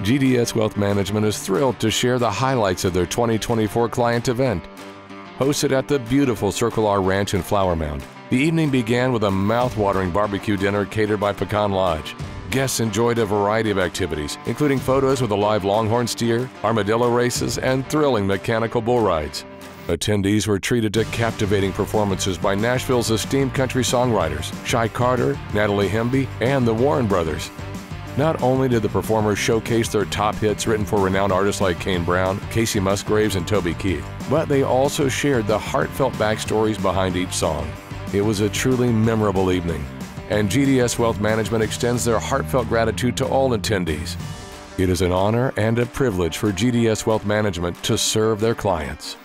GDS Wealth Management is thrilled to share the highlights of their 2024 client event. Hosted at the beautiful Circle R Ranch in Flower Mound, the evening began with a mouth-watering barbecue dinner catered by Pecan Lodge. Guests enjoyed a variety of activities, including photos with a live longhorn steer, armadillo races, and thrilling mechanical bull rides. Attendees were treated to captivating performances by Nashville's esteemed country songwriters, Shy Carter, Natalie Hemby, and the Warren Brothers. Not only did the performers showcase their top hits written for renowned artists like Kane Brown, Kacey Musgraves, and Toby Keith, but they also shared the heartfelt backstories behind each song. It was a truly memorable evening, and GDS Wealth Management extends their heartfelt gratitude to all attendees. It is an honor and a privilege for GDS Wealth Management to serve their clients.